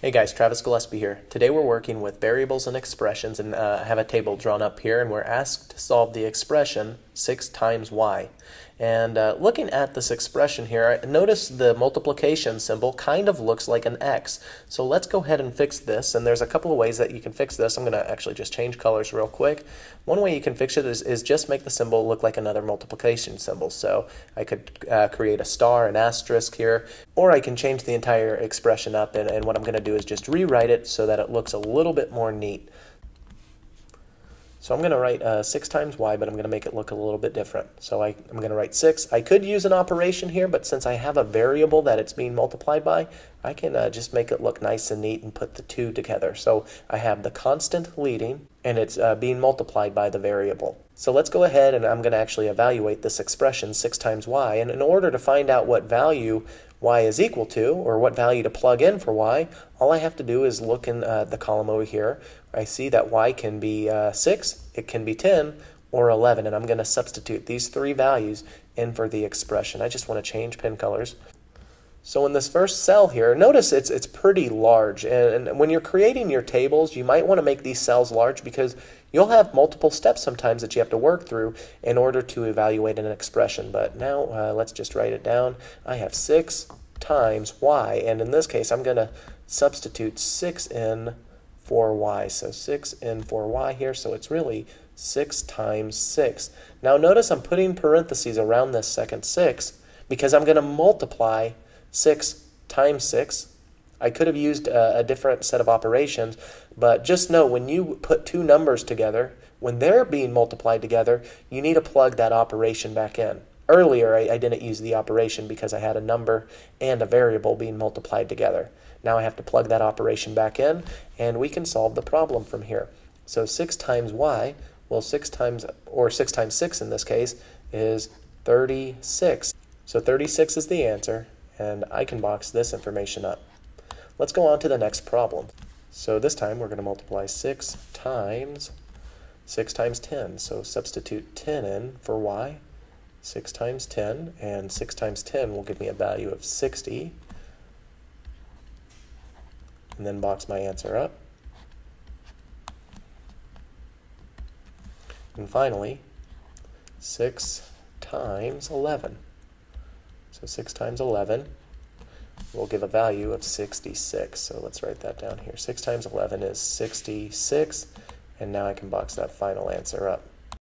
Hey guys, Travis Gillespie here. Today we're working with variables and expressions and uh, have a table drawn up here and we're asked to solve the expression 6 times y. And uh, looking at this expression here, notice the multiplication symbol kind of looks like an X. So let's go ahead and fix this. And there's a couple of ways that you can fix this. I'm going to actually just change colors real quick. One way you can fix it is, is just make the symbol look like another multiplication symbol. So I could uh, create a star, an asterisk here, or I can change the entire expression up. And, and what I'm going to do is just rewrite it so that it looks a little bit more neat. So I'm going to write uh, 6 times y, but I'm going to make it look a little bit different. So I, am going to write 6. I could use an operation here, but since I have a variable that it's being multiplied by, I can uh, just make it look nice and neat and put the two together. So I have the constant leading, and it's uh, being multiplied by the variable. So let's go ahead and I'm going to actually evaluate this expression 6 times y. And in order to find out what value y is equal to, or what value to plug in for y, all I have to do is look in uh, the column over here. I see that y can be uh, 6, it can be 10, or 11, and I'm going to substitute these three values in for the expression. I just want to change pen colors. So in this first cell here, notice it's, it's pretty large. And, and when you're creating your tables, you might want to make these cells large because you'll have multiple steps sometimes that you have to work through in order to evaluate an expression. But now uh, let's just write it down. I have 6 times y, and in this case, I'm going to substitute 6 in for y. So 6 in for y here, so it's really 6 times 6. Now notice I'm putting parentheses around this second 6 because I'm going to multiply 6 times 6. I could have used a, a, different set of operations, but just know when you put two numbers together, when they're being multiplied together, you need to plug that operation back in. Earlier, I, I didn't use the operation because I had a number and a variable being multiplied together. Now I have to plug that operation back in, and we can solve the problem from here. So 6 times y, well 6 times, or 6 times 6 in this case, is 36. So 36 is the answer, and I can box this information up. Let's go on to the next problem. So this time we're going to multiply 6 times 6 times 10. So substitute 10 in for y. 6 times 10, and 6 times 10 will give me a value of 60. And then box my answer up. And finally, 6 times 11. So 6 times 11 will give a value of 66. So let's write that down here. 6 times 11 is 66, and now I can box that final answer up.